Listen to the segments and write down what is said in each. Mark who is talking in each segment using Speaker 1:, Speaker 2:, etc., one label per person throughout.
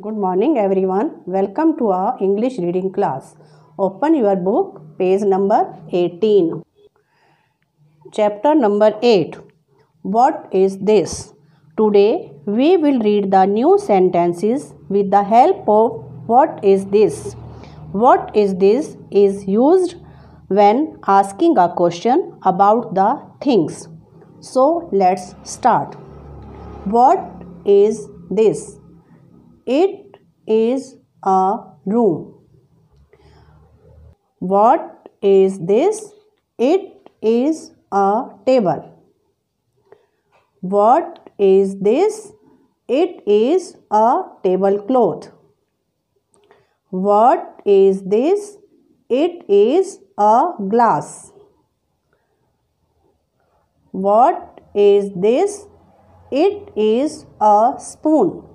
Speaker 1: Good morning everyone. Welcome to our English reading class. Open your book, page number 18. Chapter number 8. What is this? Today we will read the new sentences with the help of what is this. What is this is used when asking a question about the things. So let's start. What is this? It is a room. What is this? It is a table. What is this? It is a tablecloth. What is this? It is a glass. What is this? It is a spoon.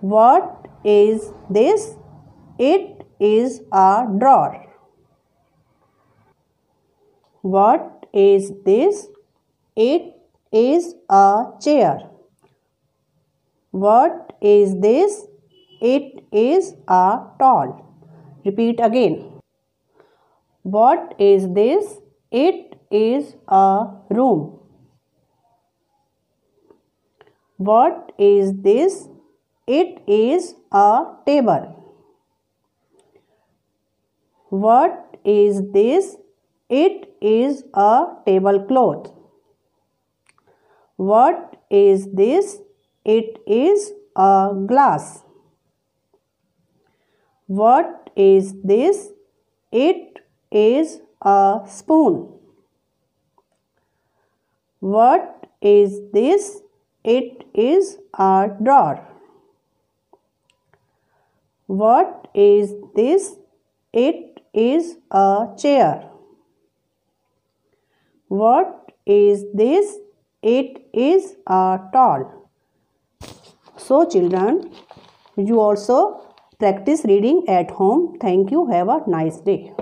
Speaker 1: What is this? It is a drawer. What is this? It is a chair. What is this? It is a tall. Repeat again. What is this? It is a room. What is this? It is a table. What is this? It is a tablecloth. What is this? It is a glass. What is this? It is a spoon. What is this? It is a drawer. What is this? It is a chair. What is this? It is a towel. So children, you also practice reading at home. Thank you. Have a nice day.